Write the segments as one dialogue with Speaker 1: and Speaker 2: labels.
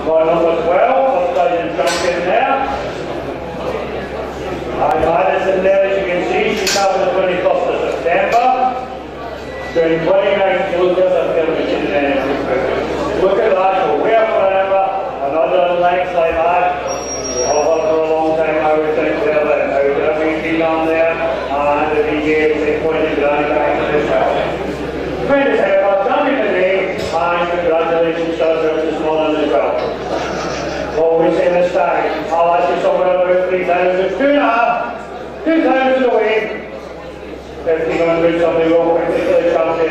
Speaker 1: Line number 12, updated jump in now. Hi Madison now as you can see she covered the 20 of September. During 29 kilometers I'm going to be in. Look at that, we're forever, another length like that. Hold on for a long time, I would think the I would have on there uh, and the VA is pointing the this house. members of the Open Church Council,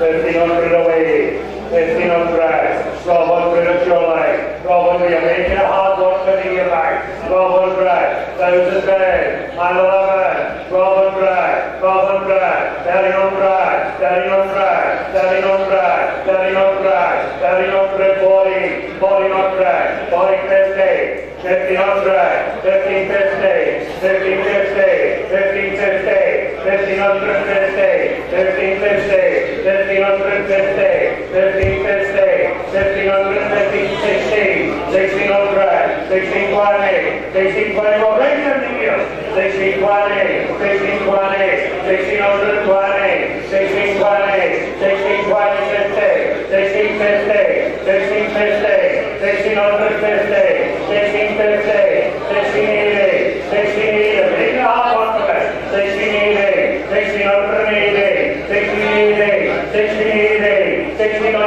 Speaker 1: 1500 away, 1500, Robert British Online, Robert Ria, make your hard work for the year back, Robert Brad, Thousand Brad, Manalaman, Robert Brad, Robert Brad, Darion Brad, Darion Brad, 1550, 1550, 1550, 1550, 1550, 1600, 1620, 1620, well, right in the year, 1620, 1620, 1620, 1620, 1620, 1650, 1650, 1650, 1650,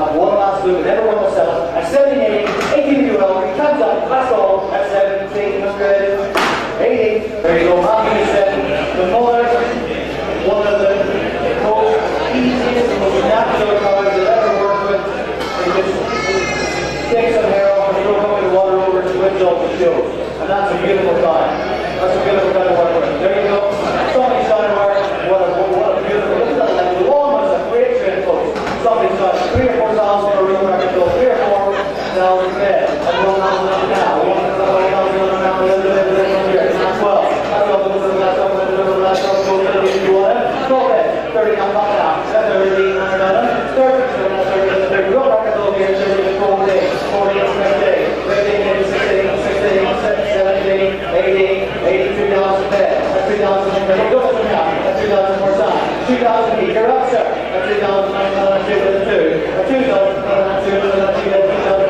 Speaker 2: I've won last week, never won myself. I'm 78, 18 year old, time's up, that's all, at 17, looks good. Eighteen, there you go. half minute seven. The more, one of the most easiest, most natural colours I've ever worked with. You just take some hair off and throw a cup of water over to window to show. And that's a beautiful time. That's a beautiful time. else is there. Everyone else is there now. We want somebody else to come out and live with them here. It's not 12. I'm going to live with that, I'm going dollars 2,000 2,000 2,000. you. 2,000 2,000.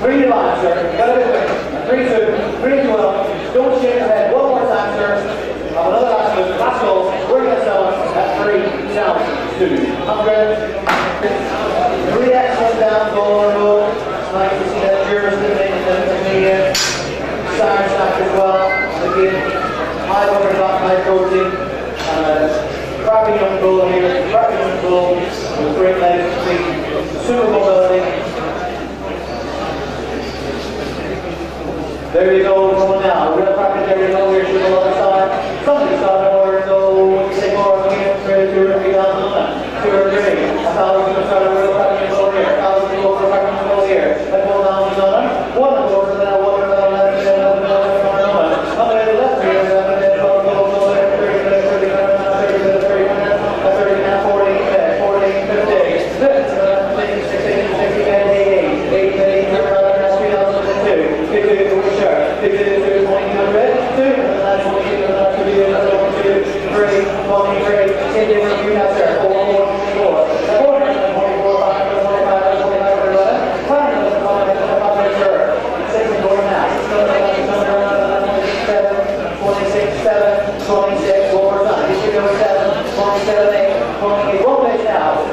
Speaker 2: Three lines. Three, two. There you go, One now. We're going to practice every little here.